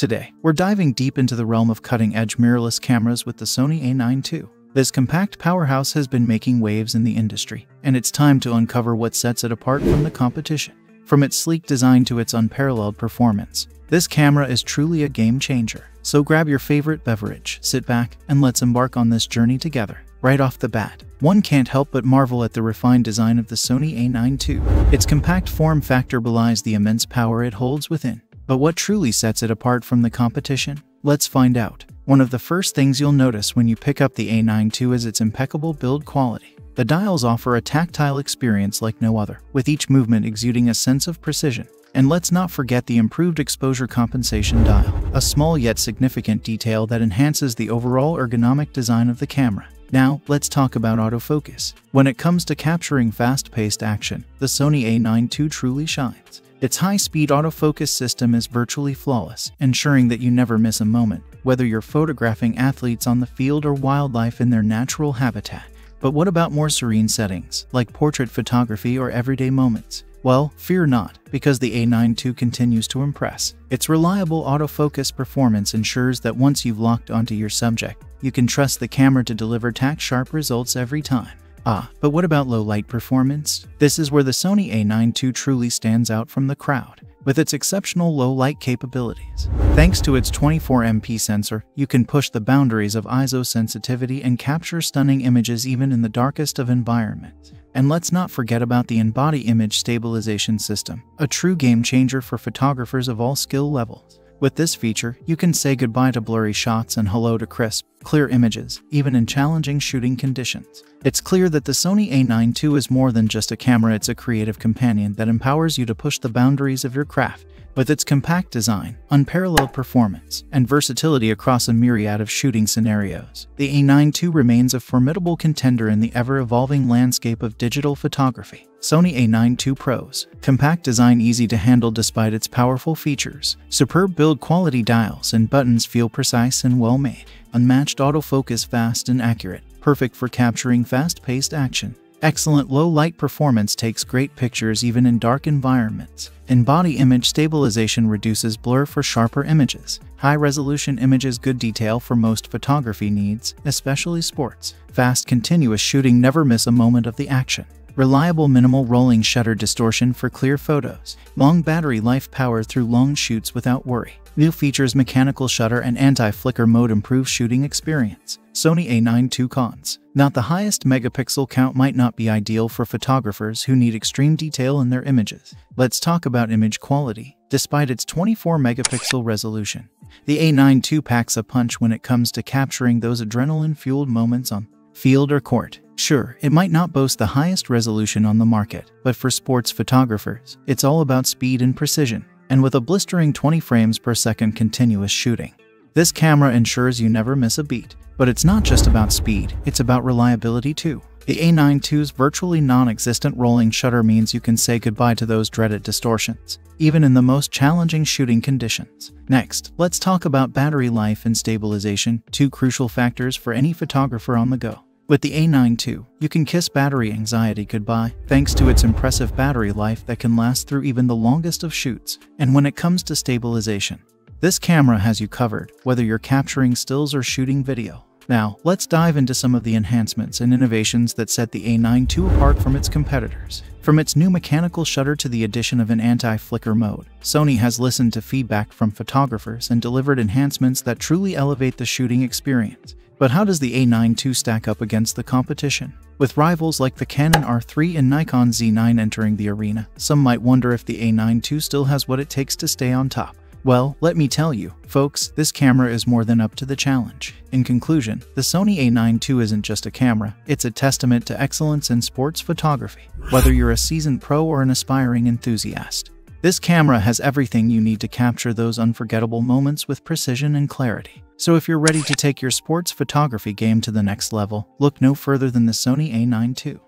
Today, we're diving deep into the realm of cutting-edge mirrorless cameras with the Sony a9 II. This compact powerhouse has been making waves in the industry, and it's time to uncover what sets it apart from the competition. From its sleek design to its unparalleled performance, this camera is truly a game changer. So grab your favorite beverage, sit back, and let's embark on this journey together. Right off the bat, one can't help but marvel at the refined design of the Sony a9 II. Its compact form factor belies the immense power it holds within. But what truly sets it apart from the competition? Let's find out. One of the first things you'll notice when you pick up the A9 II is its impeccable build quality. The dials offer a tactile experience like no other, with each movement exuding a sense of precision. And let's not forget the improved exposure compensation dial, a small yet significant detail that enhances the overall ergonomic design of the camera. Now, let's talk about autofocus. When it comes to capturing fast-paced action, the Sony a9 II truly shines. Its high-speed autofocus system is virtually flawless, ensuring that you never miss a moment, whether you're photographing athletes on the field or wildlife in their natural habitat. But what about more serene settings, like portrait photography or everyday moments? Well, fear not, because the A9 II continues to impress. Its reliable autofocus performance ensures that once you've locked onto your subject, you can trust the camera to deliver tack-sharp results every time. Ah, but what about low light performance? This is where the Sony a9 II truly stands out from the crowd, with its exceptional low light capabilities. Thanks to its 24MP sensor, you can push the boundaries of ISO sensitivity and capture stunning images even in the darkest of environments. And let's not forget about the in-body image stabilization system, a true game changer for photographers of all skill levels. With this feature, you can say goodbye to blurry shots and hello to crisp, clear images, even in challenging shooting conditions. It's clear that the Sony a9 II is more than just a camera, it's a creative companion that empowers you to push the boundaries of your craft. With its compact design, unparalleled performance, and versatility across a myriad of shooting scenarios, the A9 II remains a formidable contender in the ever-evolving landscape of digital photography. Sony a9 II Pros. Compact design easy to handle despite its powerful features. Superb build quality dials and buttons feel precise and well made. Unmatched autofocus fast and accurate. Perfect for capturing fast-paced action. Excellent low light performance takes great pictures even in dark environments. In-body image stabilization reduces blur for sharper images. High-resolution images good detail for most photography needs, especially sports. Fast continuous shooting never miss a moment of the action. Reliable minimal rolling shutter distortion for clear photos. Long battery life power through long shoots without worry. New features mechanical shutter and anti-flicker mode improve shooting experience. Sony a9 II cons. Not the highest megapixel count might not be ideal for photographers who need extreme detail in their images. Let's talk about image quality. Despite its 24 megapixel resolution, the a9 II packs a punch when it comes to capturing those adrenaline-fueled moments on field or court. Sure, it might not boast the highest resolution on the market, but for sports photographers, it's all about speed and precision. And with a blistering 20 frames per second continuous shooting, this camera ensures you never miss a beat. But it's not just about speed, it's about reliability too. The A9 II's virtually non-existent rolling shutter means you can say goodbye to those dreaded distortions, even in the most challenging shooting conditions. Next, let's talk about battery life and stabilization, two crucial factors for any photographer on the go. With the A9 II, you can kiss battery anxiety goodbye thanks to its impressive battery life that can last through even the longest of shoots. And when it comes to stabilization, this camera has you covered, whether you're capturing stills or shooting video. Now, let's dive into some of the enhancements and innovations that set the A9 II apart from its competitors. From its new mechanical shutter to the addition of an anti-flicker mode, Sony has listened to feedback from photographers and delivered enhancements that truly elevate the shooting experience. But how does the A9 II stack up against the competition? With rivals like the Canon R3 and Nikon Z9 entering the arena, some might wonder if the A9 II still has what it takes to stay on top. Well, let me tell you, folks, this camera is more than up to the challenge. In conclusion, the Sony a9 II isn't just a camera, it's a testament to excellence in sports photography. Whether you're a seasoned pro or an aspiring enthusiast, this camera has everything you need to capture those unforgettable moments with precision and clarity. So if you're ready to take your sports photography game to the next level, look no further than the Sony a9 II.